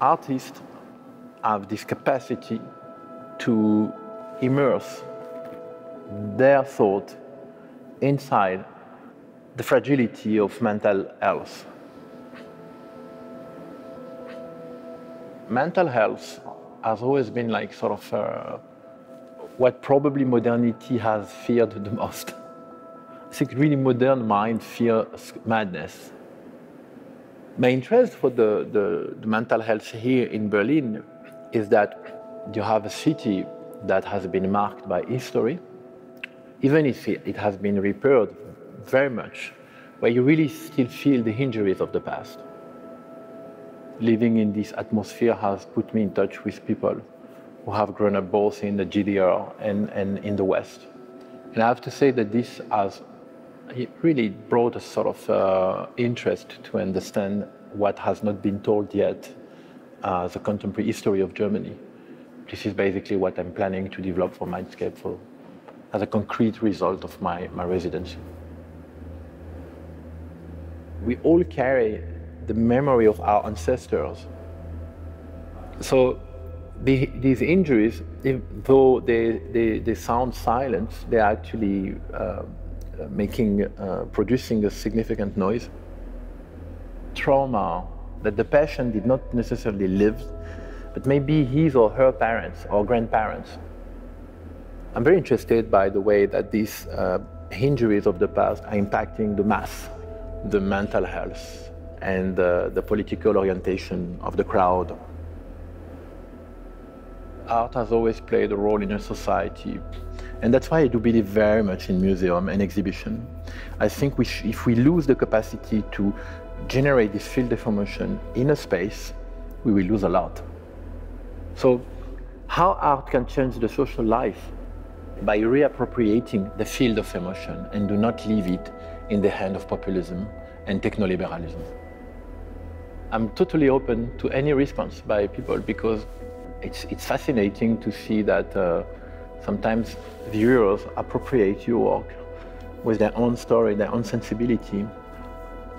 artists have this capacity to immerse their thought inside the fragility of mental health. Mental health has always been like sort of uh, what probably modernity has feared the most. I think really modern mind fears madness. My interest for the, the, the mental health here in Berlin is that you have a city that has been marked by history, even if it, has been repaired very much, where you really still feel the injuries of the past. Living in this atmosphere has put me in touch with people who have grown up both in the GDR and, and in the West. And I have to say that this has really brought a sort of uh, interest to understand what has not been told yet, uh, the contemporary history of Germany. This is basically what I'm planning to develop for Mindscape for, as a concrete result of my, my residency. We all carry the memory of our ancestors. So the, these injuries, though they, they, they, sound silent, they're actually uh, making, uh, producing a significant noise. Trauma that the patient did not necessarily live, but maybe his or her parents or grandparents. I'm very interested by the way that these uh, injuries of the past are impacting the mass, the mental health, and uh, the political orientation of the crowd art has always played a role in a society. And that's why I do believe very much in museum and exhibition. I think we if we lose the capacity to generate this field of emotion in a space, we will lose a lot. So how art can change the social life? By reappropriating the field of emotion and do not leave it in the hand of populism and technoliberalism. I'm totally open to any response by people because it's, it's fascinating to see that uh, sometimes viewers appropriate your work with their own story, their own sensibility,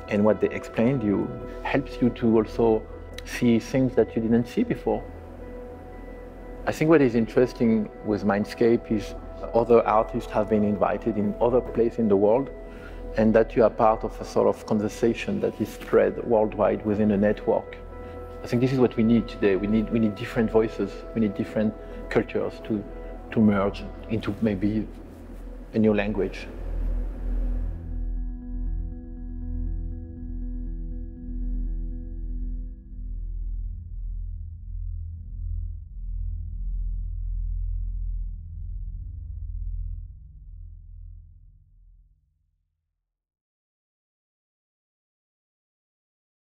and what they explain to you helps you to also see things that you didn't see before. I think what is interesting with Mindscape is other artists have been invited in other places in the world and that you are part of a sort of conversation that is spread worldwide within a network. I think this is what we need today. We need, we need different voices, we need different cultures to, to merge into maybe a new language.